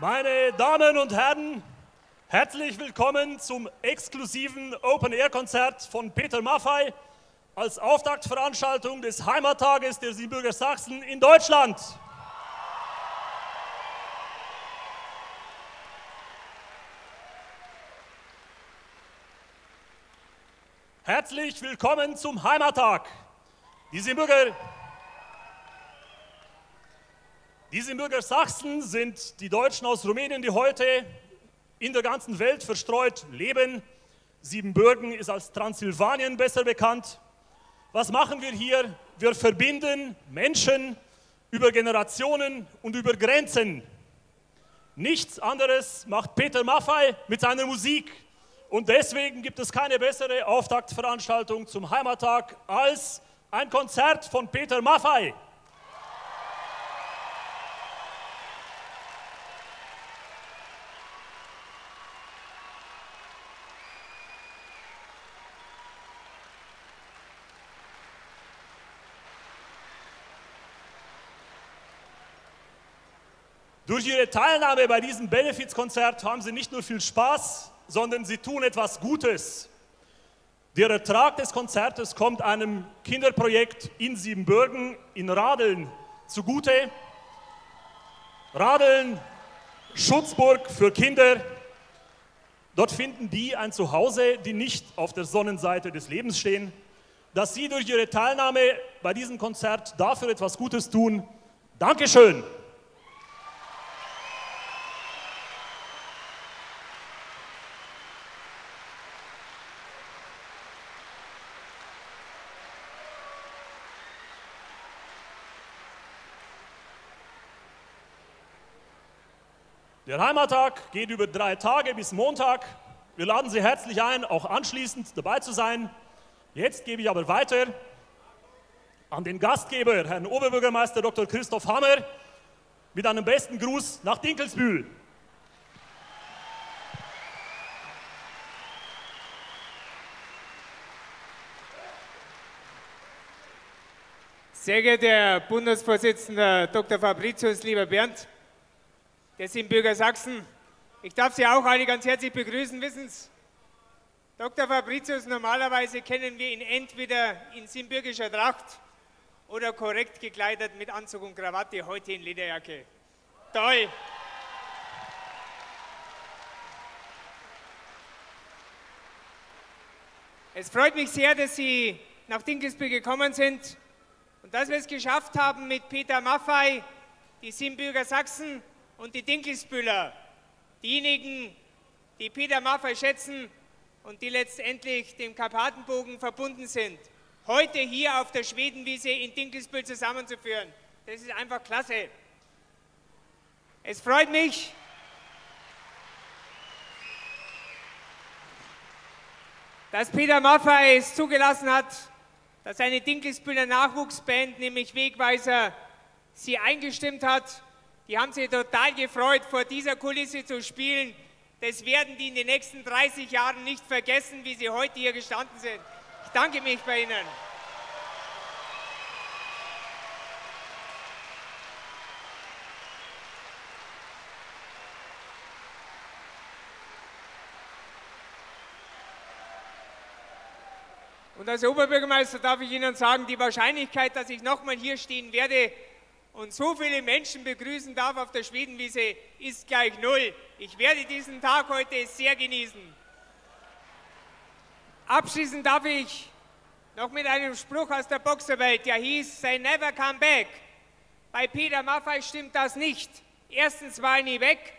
Meine Damen und Herren, herzlich willkommen zum exklusiven Open-Air-Konzert von Peter Maffay als Auftaktveranstaltung des Heimattages der Siebenbürger Sachsen in Deutschland. Herzlich willkommen zum Heimattag. Die Siebenbürger Die Siebenbürger Sachsen sind die Deutschen aus Rumänien, die heute in der ganzen Welt verstreut leben. Siebenbürgen ist als Transsilvanien besser bekannt. Was machen wir hier? Wir verbinden Menschen über Generationen und über Grenzen. Nichts anderes macht Peter Maffay mit seiner Musik. Und deswegen gibt es keine bessere Auftaktveranstaltung zum Heimattag als ein Konzert von Peter Maffay. Durch Ihre Teilnahme bei diesem Benefizkonzert haben Sie nicht nur viel Spaß, sondern Sie tun etwas Gutes. Der Ertrag des Konzertes kommt einem Kinderprojekt in Siebenbürgen in Radeln zugute. Radeln, Schutzburg für Kinder. Dort finden die ein Zuhause, die nicht auf der Sonnenseite des Lebens stehen. Dass Sie durch Ihre Teilnahme bei diesem Konzert dafür etwas Gutes tun, Dankeschön. Der Heimattag geht über drei Tage bis Montag. Wir laden Sie herzlich ein, auch anschließend dabei zu sein. Jetzt gebe ich aber weiter an den Gastgeber, Herrn Oberbürgermeister Dr. Christoph Hammer, mit einem besten Gruß nach Dinkelsbühl. Sehr geehrter Herr Bundesvorsitzender Dr. Fabricius, lieber Bernd, der Siebenbürger Sachsen. Ich darf Sie auch alle ganz herzlich begrüßen. Wissen Sie, Dr. Fabricius, normalerweise kennen wir ihn entweder in siebenbürgischer Tracht oder korrekt gekleidet mit Anzug und Krawatte, heute in Lederjacke. Toll! Es freut mich sehr, dass Sie nach Dinkelsbühl gekommen sind und dass wir es geschafft haben, mit Peter Maffei die Siebenbürger Sachsen und die Dinkelsbühler, diejenigen, die Peter Maffay schätzen und die letztendlich dem Karpatenbogen verbunden sind, heute hier auf der Schwedenwiese in Dinkelsbühl zusammenzuführen. Das ist einfach klasse. Es freut mich, dass Peter Maffay es zugelassen hat, dass eine Dinkelsbühler Nachwuchsband, nämlich Wegweiser, sie eingestimmt hat die haben sich total gefreut, vor dieser Kulisse zu spielen. Das werden die in den nächsten 30 Jahren nicht vergessen, wie sie heute hier gestanden sind. Ich danke mich bei Ihnen. Und als Oberbürgermeister darf ich Ihnen sagen, die Wahrscheinlichkeit, dass ich nochmal hier stehen werde, und so viele Menschen begrüßen darf auf der Schwedenwiese, ist gleich null. Ich werde diesen Tag heute sehr genießen. Abschließend darf ich noch mit einem Spruch aus der Boxerwelt, der hieß, say never come back. Bei Peter Maffay stimmt das nicht. Erstens war er nie weg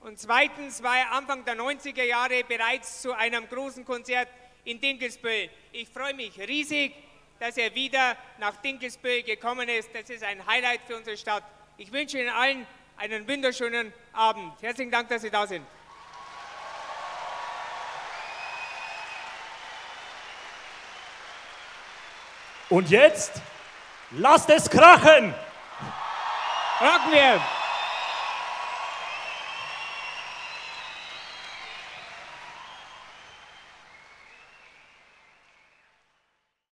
und zweitens war er Anfang der 90er Jahre bereits zu einem großen Konzert in Dinkelsbühl. Ich freue mich riesig, dass er wieder nach Dinkelsbühl gekommen ist. Das ist ein Highlight für unsere Stadt. Ich wünsche Ihnen allen einen wunderschönen Abend. Herzlichen Dank, dass Sie da sind. Und jetzt lasst es krachen! Rocken wir!